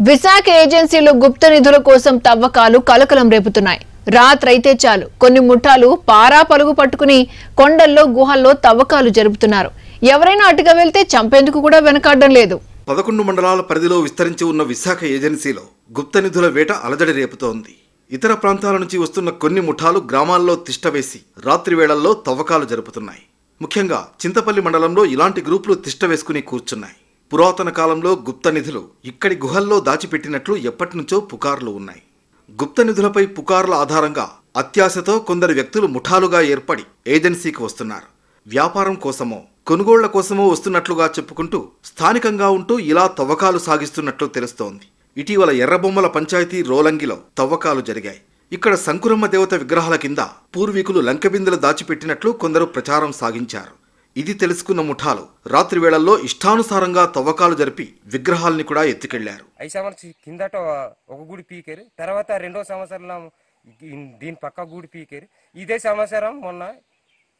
విశాఖ ఏజెన్సీలో గుప్త నిధుల కోసం తవ్వకాలు కలకలం రేపుతున్నాయి. రాత్రైతే చాలు. కొన్ని ముఠాలు పారా పలుగు పట్టుకుని కొండల్లో గుహల్లో తవ్వకాలు జరుపుతున్నారు. ఎవరైనా అటుగా వెళ్తే చంపేందుకు కూడా వెనకాడడం లేదు. పదకొండు మండలాల పరిధిలో విస్తరించి ఉన్న విశాఖ ఏజెన్సీలో గుప్త నిధుల వేట అలజడి రేపుతోంది. ఇతర ప్రాంతాల నుంచి వస్తున్న కొన్ని ముఠాలు గ్రామాల్లో తిష్టవేసి రాత్రి వేళల్లో తవ్వకాలు జరుపుతున్నాయి. ముఖ్యంగా చింతపల్లి మండలంలో ఇలాంటి గ్రూపులు తిష్ట వేసుకుని కూర్చున్నాయి. పురాతన కాలంలో గుప్త నిధులు ఇక్కడి గుహల్లో దాచిపెట్టినట్లు ఎప్పటినుంచో పుకార్లు ఉన్నాయి. గుప్త నిధులపై పుకార్ల ఆధారంగా అత్యాశతో కొందరు వ్యక్తులు ముఠాలుగా ఏర్పడి ఏజెన్సీకి వస్తున్నారు. వ్యాపారం కోసమో కొనుగోళ్ళ కోసమో వస్తున్నట్లుగా చెప్పుకుంటూ స్థానికంగా ఉంటూ ఇలా తవ్వకాలు సాగిస్తున్నట్లు తెలుస్తోంది. ఇటీవల ఎర్రబొమ్మల పంచాయతీ రోలంగిలో తవ్వకాలు జరిగాయి. ఇక్కడ సంకురమ్మ దేవత విగ్రహాల కింద పూర్వీకులు లంకబిందెలు దాచిపెట్టినట్లు కొందరు ప్రచారం సాగించారు. ఇది తెలుసుకున్న ముఠాలు. రాత్రి వేళల్లో ఇష్టానుసారంగా తవ్వకాలు జరిపి విగ్రహాల్ని కూడా ఎత్తుకెళ్ళారు. ఐదు సంవత్సరం కిందట ఒక గుడి పీకారు. తర్వాత రెండో సంవత్సరంలో ఈ- దీని పక్క గుడి పీకారు. ఇదే సంవత్సరం మొన్న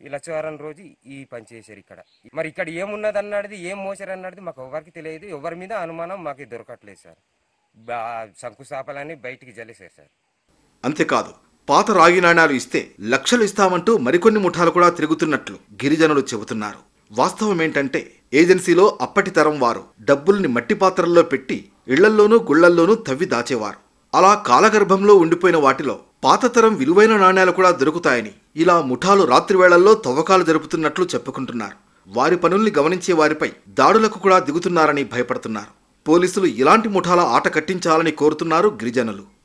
ఈ లక్షవారం రోజు ఈ పని చేశారు ఇక్కడ. మరి ఇక్కడ ఏమున్నది అన్నది ఏం మోసారు అన్నది మాకు ఎవరికి తెలియదు. ఎవరి మీద అనుమానం మాకు దొరకట్లేదు సార్. శంకుస్థాపనని బయటికి జల్లేశారు సార్. అంతేకాదు పాత రాగి నాణ్యాలు ఇస్తే లక్షలు ఇస్తామంటూ మరికొన్ని ముఠాలు కూడా తిరుగుతున్నట్లు గిరిజనులు చెబుతున్నారు. వాస్తవం ఏంటంటే ఏజెన్సీలో అప్పటి తరం వారు డబ్బుల్ని మట్టి పాత్రల్లో పెట్టి ఇళ్ళల్లోనూ గుళ్ళల్లోనూ తవ్వి దాచేవారు. అలా కాలగర్భంలో ఉండిపోయిన వాటిలో పాత తరం విలువైన నాణ్యాలు కూడా దొరుకుతాయని ఇలా ముఠాలు రాత్రివేళల్లో తవ్వకాలు జరుపుతున్నట్లు చెప్పుకుంటున్నారు. వారి పనుల్ని గమనించే వారిపై దాడులకు కూడా దిగుతున్నారని భయపడుతున్నారు. పోలీసులు ఇలాంటి ముఠాల ఆట కట్టించాలని కోరుతున్నారు గిరిజనులు.